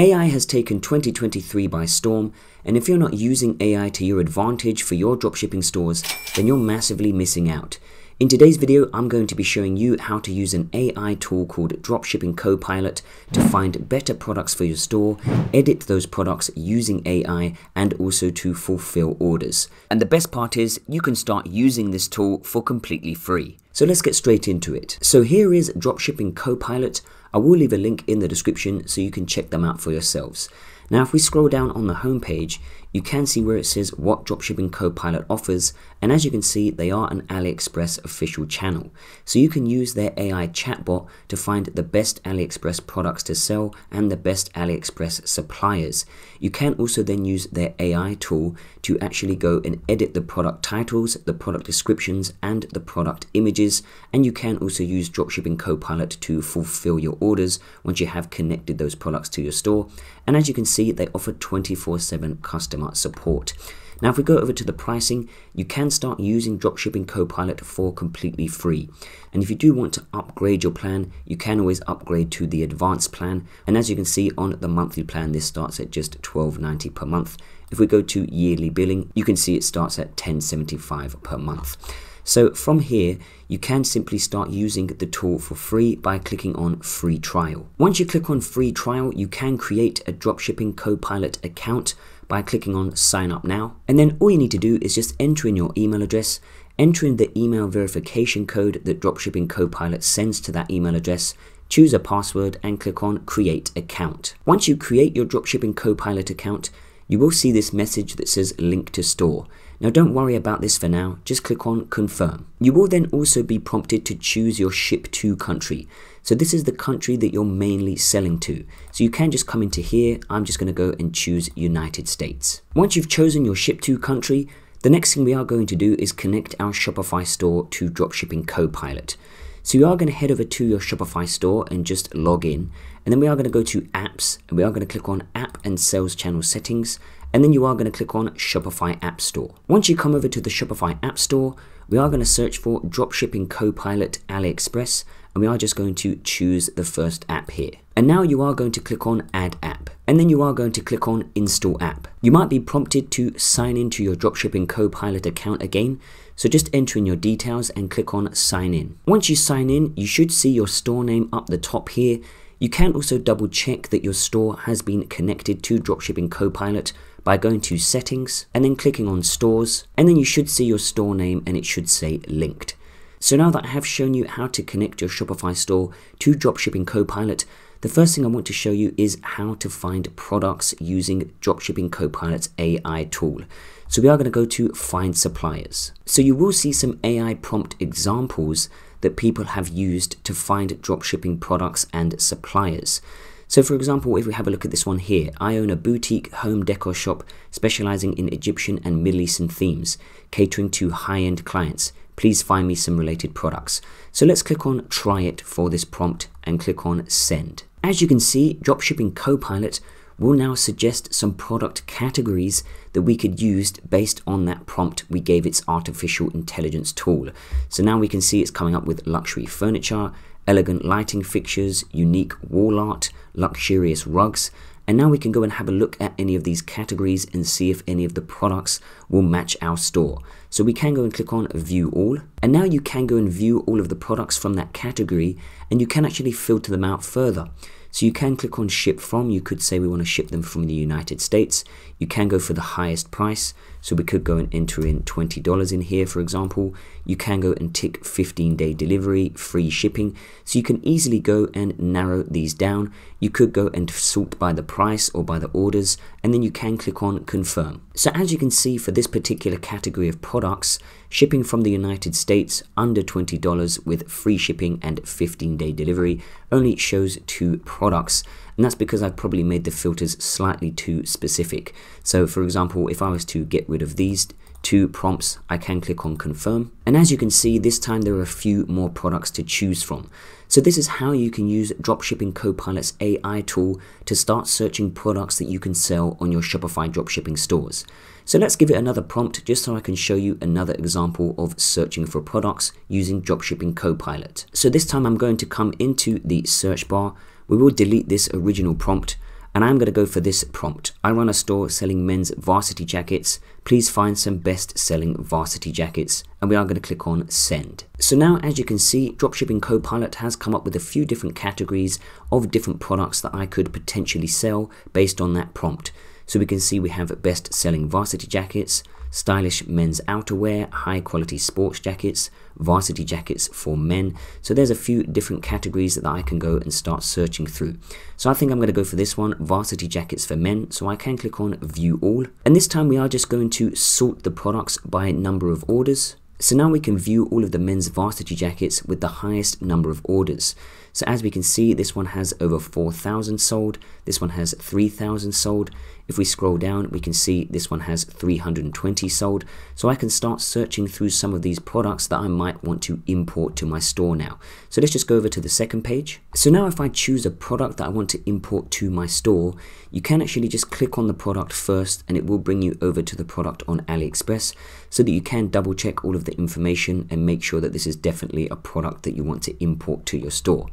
AI has taken 2023 by storm, and if you're not using AI to your advantage for your dropshipping stores, then you're massively missing out. In today's video, I'm going to be showing you how to use an AI tool called Dropshipping Copilot to find better products for your store, edit those products using AI, and also to fulfill orders. And the best part is you can start using this tool for completely free. So let's get straight into it. So here is Dropshipping Copilot. I will leave a link in the description so you can check them out for yourselves. Now, if we scroll down on the home page, you can see where it says what Dropshipping Copilot offers, and as you can see, they are an AliExpress official channel. So you can use their AI chatbot to find the best AliExpress products to sell and the best AliExpress suppliers. You can also then use their AI tool to actually go and edit the product titles, the product descriptions, and the product images, and you can also use Dropshipping Copilot to fulfill your orders once you have connected those products to your store. And as you can see, they offer 24 7 customer support. Now, if we go over to the pricing, you can start using Dropshipping Copilot for completely free. And if you do want to upgrade your plan, you can always upgrade to the advanced plan. And as you can see on the monthly plan, this starts at just $12.90 per month. If we go to yearly billing, you can see it starts at $10.75 per month. So from here, you can simply start using the tool for free by clicking on free trial. Once you click on free trial, you can create a dropshipping copilot account by clicking on sign up now. And then all you need to do is just enter in your email address, enter in the email verification code that dropshipping copilot sends to that email address, choose a password and click on create account. Once you create your dropshipping copilot account, you will see this message that says link to store. Now don't worry about this for now, just click on confirm. You will then also be prompted to choose your ship to country. So this is the country that you're mainly selling to. So you can just come into here, I'm just gonna go and choose United States. Once you've chosen your ship to country, the next thing we are going to do is connect our Shopify store to Dropshipping Copilot. So you are going to head over to your Shopify store and just log in. And then we are going to go to apps and we are going to click on app and sales channel settings and then you are going to click on Shopify App Store. Once you come over to the Shopify App Store, we are going to search for Dropshipping Copilot AliExpress and we are just going to choose the first app here. And now you are going to click on Add App and then you are going to click on Install App. You might be prompted to sign into your Dropshipping Copilot account again, so just enter in your details and click on Sign In. Once you sign in, you should see your store name up the top here. You can also double check that your store has been connected to Dropshipping Copilot by going to settings and then clicking on stores and then you should see your store name and it should say linked. So now that I have shown you how to connect your Shopify store to Dropshipping Copilot, the first thing I want to show you is how to find products using Dropshipping Copilot's AI tool. So we are going to go to find suppliers. So you will see some AI prompt examples that people have used to find dropshipping products and suppliers. So for example, if we have a look at this one here, I own a boutique home decor shop specializing in Egyptian and Middle Eastern themes, catering to high-end clients. Please find me some related products. So let's click on try it for this prompt and click on send. As you can see, Dropshipping Copilot will now suggest some product categories that we could use based on that prompt we gave its artificial intelligence tool. So now we can see it's coming up with luxury furniture, elegant lighting fixtures, unique wall art, luxurious rugs, and now we can go and have a look at any of these categories and see if any of the products will match our store. So we can go and click on view all. And now you can go and view all of the products from that category and you can actually filter them out further. So you can click on ship from, you could say we want to ship them from the United States. You can go for the highest price. So we could go and enter in $20 in here, for example. You can go and tick 15 day delivery, free shipping. So you can easily go and narrow these down. You could go and sort by the price or by the orders, and then you can click on confirm. So as you can see for this particular category of products, shipping from the United States under $20 with free shipping and 15 day delivery only shows two products and that's because I've probably made the filters slightly too specific. So for example, if I was to get rid of these two prompts, I can click on confirm. And as you can see, this time there are a few more products to choose from. So this is how you can use Dropshipping Copilot's AI tool to start searching products that you can sell on your Shopify dropshipping stores. So let's give it another prompt just so I can show you another example of searching for products using Dropshipping Copilot. So this time I'm going to come into the search bar we will delete this original prompt. and I'm going to go for this prompt. I run a store selling men's varsity jackets. Please find some best selling varsity jackets and we are going to click on send. So now as you can see Dropshipping Copilot has come up with a few different categories of different products that I could potentially sell based on that prompt. So we can see we have best selling varsity jackets, stylish men's outerwear, high quality sports jackets, varsity jackets for men. So there's a few different categories that I can go and start searching through. So I think I'm going to go for this one, varsity jackets for men. So I can click on view all. And this time we are just going to sort the products by number of orders. So now we can view all of the men's varsity jackets with the highest number of orders. So as we can see, this one has over 4,000 sold, this one has 3,000 sold. If we scroll down, we can see this one has 320 sold. So I can start searching through some of these products that I might want to import to my store now. So let's just go over to the second page. So now if I choose a product that I want to import to my store, you can actually just click on the product first and it will bring you over to the product on AliExpress so that you can double check all of the information and make sure that this is definitely a product that you want to import to your store.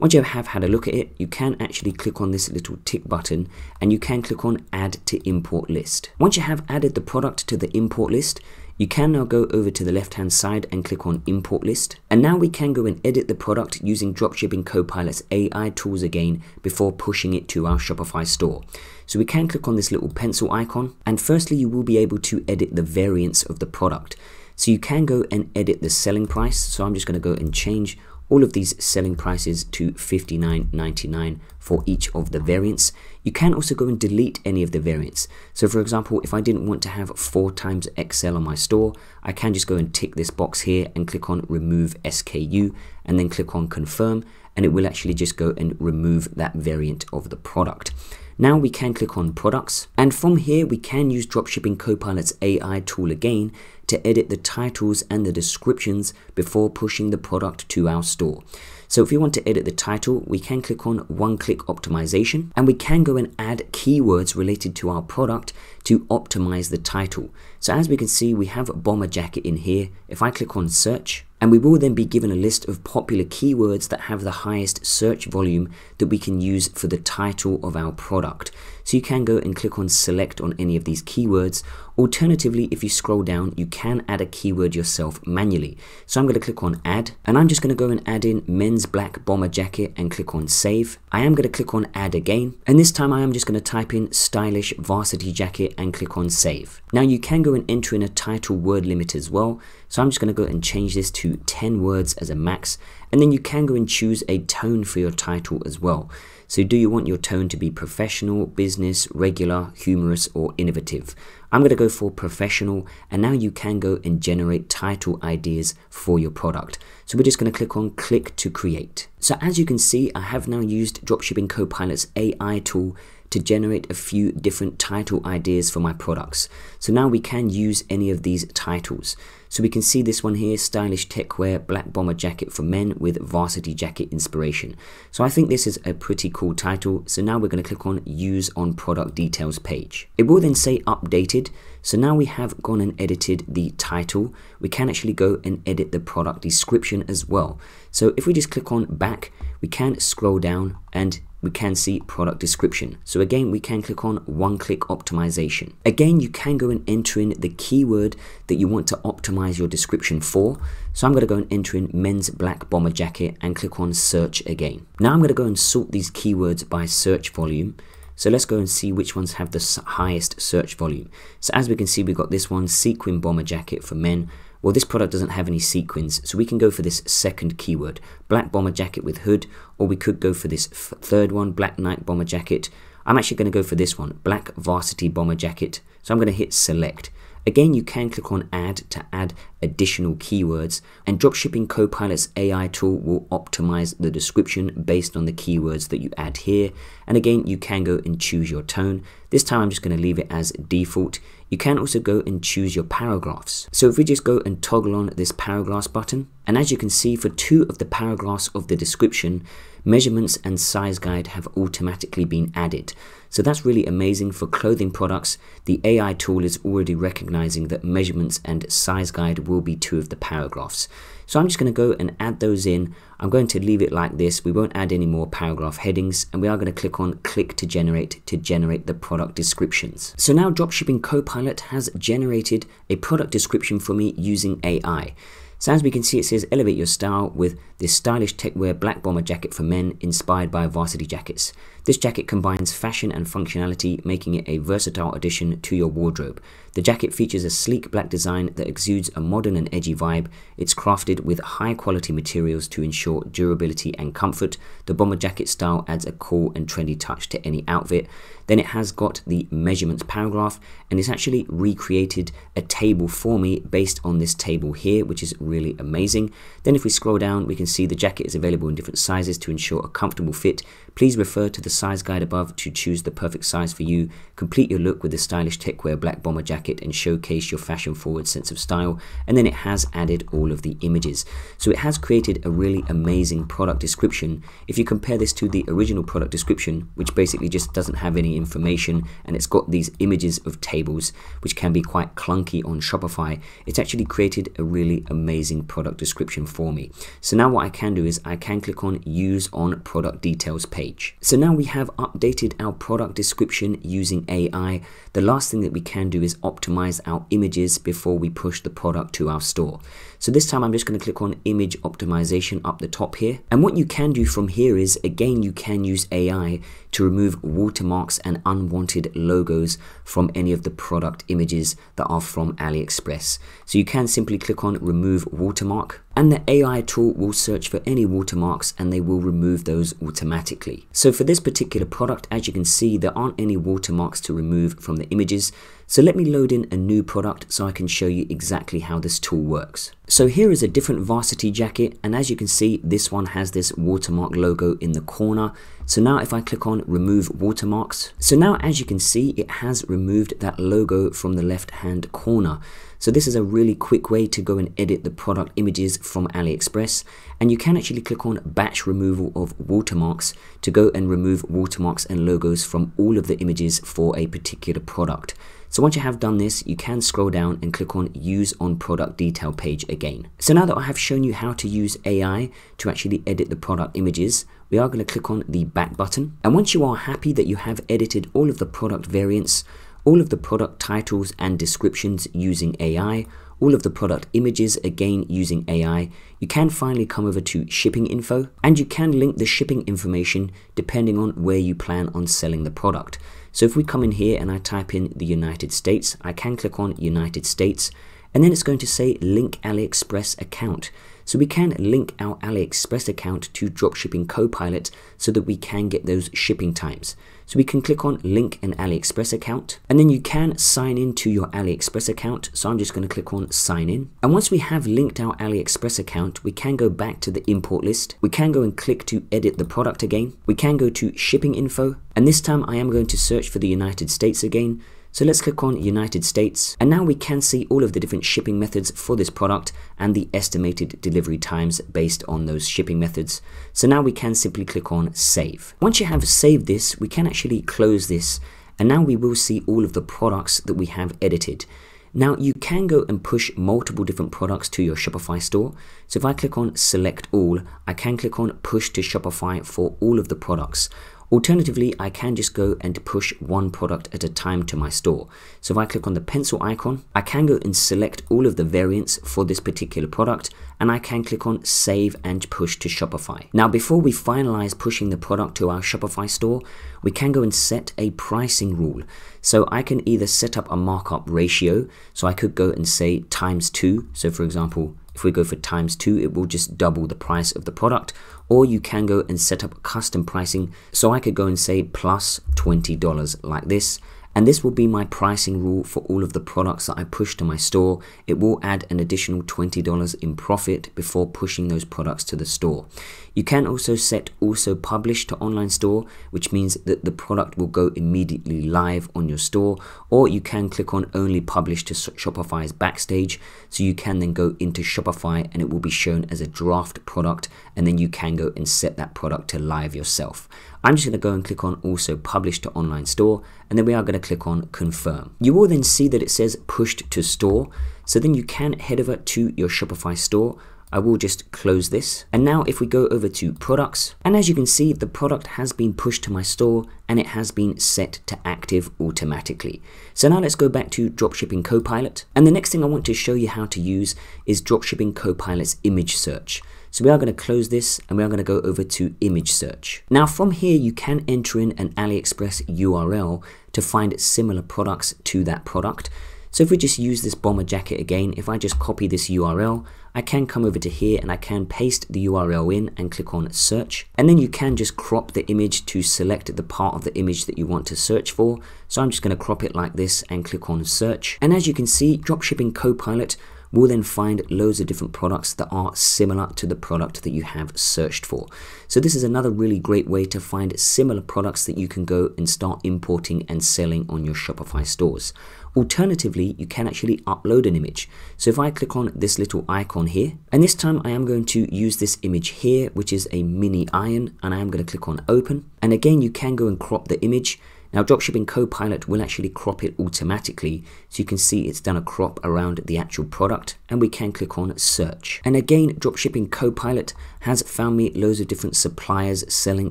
Once you have had a look at it, you can actually click on this little tick button and you can click on add to import list. Once you have added the product to the import list, you can now go over to the left hand side and click on import list. And now we can go and edit the product using Dropshipping Copilot's AI tools again before pushing it to our Shopify store. So we can click on this little pencil icon and firstly you will be able to edit the variants of the product. So you can go and edit the selling price. So I'm just going to go and change all of these selling prices to $59.99 for each of the variants. You can also go and delete any of the variants. So for example, if I didn't want to have 4 times XL on my store, I can just go and tick this box here and click on remove SKU and then click on confirm and it will actually just go and remove that variant of the product. Now we can click on products and from here we can use Dropshipping Copilot's AI tool again to edit the titles and the descriptions before pushing the product to our store. So if we want to edit the title, we can click on one-click optimization and we can go and add keywords related to our product to optimize the title. So as we can see, we have bomber jacket in here. If I click on search, and we will then be given a list of popular keywords that have the highest search volume that we can use for the title of our product. So you can go and click on select on any of these keywords. Alternatively, if you scroll down, you can add a keyword yourself manually. So I'm going to click on add and I'm just going to go and add in men's black bomber jacket and click on save. I am going to click on add again and this time I am just going to type in stylish varsity jacket and click on save. Now you can go and enter in a title word limit as well. So I'm just going to go and change this to 10 words as a max and then you can go and choose a tone for your title as well. So do you want your tone to be professional, business, regular, humorous or innovative? I'm going to go for professional and now you can go and generate title ideas for your product. So we're just going to click on click to create. So as you can see, I have now used Dropshipping Copilot's AI tool to generate a few different title ideas for my products. So now we can use any of these titles. So we can see this one here, stylish techwear, black bomber jacket for men with varsity jacket inspiration. So I think this is a pretty cool title. So now we're going to click on use on product details page. It will then say updated. So now we have gone and edited the title. We can actually go and edit the product description as well. So if we just click on back, we can scroll down and we can see product description. So again, we can click on one click optimization. Again, you can go and enter in the keyword that you want to optimize your description for. So I'm going to go and enter in men's black bomber jacket and click on search again. Now I'm going to go and sort these keywords by search volume. So let's go and see which ones have the highest search volume. So as we can see, we've got this one, sequin bomber jacket for men. Well, this product doesn't have any sequins, so we can go for this second keyword, black bomber jacket with hood, or we could go for this third one, black night bomber jacket. I'm actually going to go for this one, black varsity bomber jacket. So I'm going to hit select. Again, you can click on add to add additional keywords and Dropshipping Copilot's AI tool will optimize the description based on the keywords that you add here. And again, you can go and choose your tone. This time I'm just going to leave it as default. You can also go and choose your paragraphs. So if we just go and toggle on this paragraphs button, And as you can see for two of the paragraphs of the description, measurements and size guide have automatically been added. So that's really amazing for clothing products. The AI tool is already recognizing that measurements and size guide will be two of the paragraphs. So I'm just going to go and add those in. I'm going to leave it like this. We won't add any more paragraph headings and we are going to click on click to generate to generate the product descriptions. So now Dropshipping Copilot has generated a product description for me using AI. So as we can see, it says elevate your style with this stylish techwear black bomber jacket for men inspired by varsity jackets. This jacket combines fashion and functionality, making it a versatile addition to your wardrobe. The jacket features a sleek black design that exudes a modern and edgy vibe. It's crafted with high quality materials to ensure durability and comfort. The bomber jacket style adds a cool and trendy touch to any outfit. Then it has got the measurements paragraph and it's actually recreated a table for me based on this table here, which is really amazing. Then if we scroll down, we can see the jacket is available in different sizes to ensure a comfortable fit. Please refer to the size guide above to choose the perfect size for you. Complete your look with the stylish techwear black bomber jacket and showcase your fashion forward sense of style. And then it has added all of the images. So it has created a really amazing product description. If you compare this to the original product description, which basically just doesn't have any information and it's got these images of tables which can be quite clunky on Shopify, it's actually created a really amazing product description for me. So now what I can do is I can click on use on product details page. So now we have updated our product description using AI. The last thing that we can do is optimize our images before we push the product to our store. So this time I'm just going to click on image optimization up the top here. And what you can do from here is again you can use AI to remove watermarks and unwanted logos from any of the product images that are from AliExpress. So you can simply click on remove watermark and the AI tool will search for any watermarks and they will remove those automatically. So for this particular product, as you can see, there aren't any watermarks to remove from the images. So let me load in a new product so I can show you exactly how this tool works. So here is a different varsity jacket and as you can see this one has this watermark logo in the corner. So now if I click on remove watermarks, so now as you can see it has removed that logo from the left hand corner. So this is a really quick way to go and edit the product images from AliExpress and you can actually click on batch removal of watermarks to go and remove watermarks and logos from all of the images for a particular product. So once you have done this, you can scroll down and click on use on product detail page again. So now that I have shown you how to use AI to actually edit the product images, we are going to click on the back button. And once you are happy that you have edited all of the product variants, all of the product titles and descriptions using AI, all of the product images again using AI, you can finally come over to shipping info and you can link the shipping information depending on where you plan on selling the product. So if we come in here and I type in the United States, I can click on United States and then it's going to say link AliExpress account. So we can link our AliExpress account to Dropshipping Copilot so that we can get those shipping times. So we can click on link an AliExpress account and then you can sign in to your AliExpress account. So I'm just going to click on sign in. And once we have linked our AliExpress account, we can go back to the import list. We can go and click to edit the product again. We can go to shipping info. And this time I am going to search for the United States again. So let's click on United States and now we can see all of the different shipping methods for this product and the estimated delivery times based on those shipping methods. So now we can simply click on save. Once you have saved this, we can actually close this and now we will see all of the products that we have edited. Now you can go and push multiple different products to your Shopify store. So if I click on select all, I can click on push to Shopify for all of the products. Alternatively, I can just go and push one product at a time to my store. So if I click on the pencil icon, I can go and select all of the variants for this particular product and I can click on save and push to Shopify. Now before we finalize pushing the product to our Shopify store, we can go and set a pricing rule. So I can either set up a markup ratio, so I could go and say times two. So for example, if we go for times two, it will just double the price of the product. Or you can go and set up custom pricing. So I could go and say plus $20 like this. and this will be my pricing rule for all of the products that I push to my store. It will add an additional $20 in profit before pushing those products to the store. You can also set also publish to online store, which means that the product will go immediately live on your store, or you can click on only publish to Shopify's backstage. So you can then go into Shopify and it will be shown as a draft product, and then you can go and set that product to live yourself. I'm just going to go and click on also publish to online store and then we are going to click on confirm. You will then see that it says pushed to store. So then you can head over to your Shopify store I will just close this. And now if we go over to products, and as you can see, the product has been pushed to my store and it has been set to active automatically. So now let's go back to Dropshipping Copilot. And the next thing I want to show you how to use is Dropshipping Copilot's image search. So we are going to close this and we are going to go over to image search. Now from here, you can enter in an AliExpress URL to find similar products to that product. So if we just use this bomber jacket again, if I just copy this URL, I can come over to here and I can paste the URL in and click on search. And then you can just crop the image to select the part of the image that you want to search for. So I'm just going to crop it like this and click on search. And as you can see, Dropshipping Copilot will then find loads of different products that are similar to the product that you have searched for. So this is another really great way to find similar products that you can go and start importing and selling on your Shopify stores. Alternatively, you can actually upload an image. So if I click on this little icon here, and this time I am going to use this image here, which is a mini iron, and I am going to click on open. And again, you can go and crop the image now Dropshipping Copilot will actually crop it automatically so you can see it's done a crop around the actual product and we can click on search. And again Dropshipping Copilot has found me loads of different suppliers selling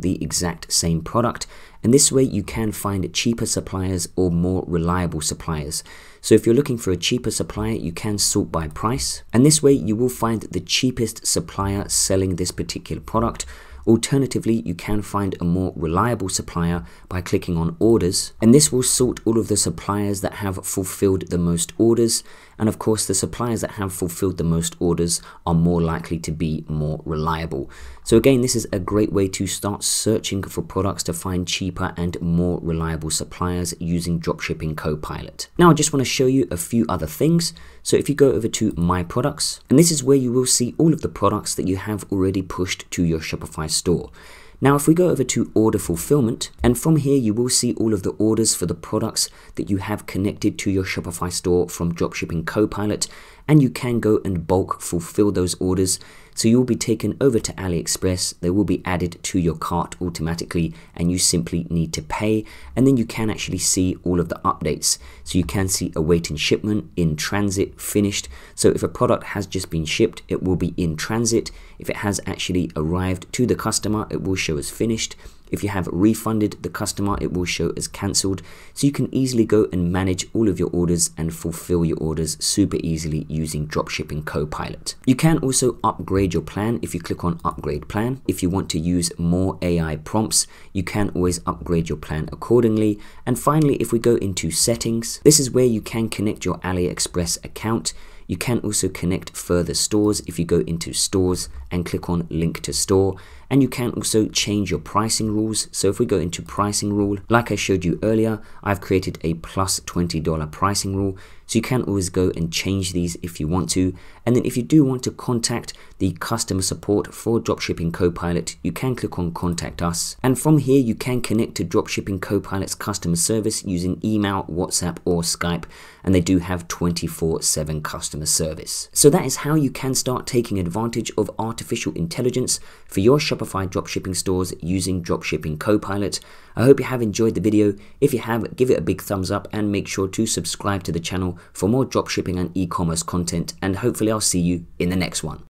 the exact same product and this way you can find cheaper suppliers or more reliable suppliers. So if you're looking for a cheaper supplier, you can sort by price. And this way you will find the cheapest supplier selling this particular product Alternatively, you can find a more reliable supplier by clicking on orders, and this will sort all of the suppliers that have fulfilled the most orders and of course, the suppliers that have fulfilled the most orders are more likely to be more reliable. So again, this is a great way to start searching for products to find cheaper and more reliable suppliers using Dropshipping Copilot. Now, I just want to show you a few other things. So if you go over to My Products, and this is where you will see all of the products that you have already pushed to your Shopify store. Now if we go over to order fulfillment and from here you will see all of the orders for the products that you have connected to your Shopify store from Dropshipping Copilot and you can go and bulk fulfill those orders. So you will be taken over to AliExpress, they will be added to your cart automatically and you simply need to pay and then you can actually see all of the updates. So you can see awaiting shipment, in transit, finished. So if a product has just been shipped, it will be in transit. If it has actually arrived to the customer, it will show as finished. If you have refunded the customer, it will show as cancelled. So you can easily go and manage all of your orders and fulfill your orders super easily using Dropshipping Copilot. You can also upgrade your plan if you click on upgrade plan. If you want to use more AI prompts, you can always upgrade your plan accordingly. And finally, if we go into settings, this is where you can connect your AliExpress account you can also connect further stores if you go into stores and click on link to store. And you can also change your pricing rules. So if we go into pricing rule, like I showed you earlier, I've created a plus $20 pricing rule. So you can always go and change these if you want to. And then if you do want to contact the customer support for Dropshipping Copilot, you can click on contact us. And from here, you can connect to Dropshipping Copilot's customer service using email, WhatsApp or Skype. And they do have 24 7 customer service. So that is how you can start taking advantage of artificial intelligence for your Shopify dropshipping stores using Dropshipping Copilot. I hope you have enjoyed the video. If you have, give it a big thumbs up and make sure to subscribe to the channel for more dropshipping and e-commerce content and hopefully I'll see you in the next one.